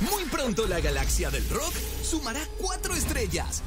Muy pronto la galaxia del rock sumará cuatro estrellas.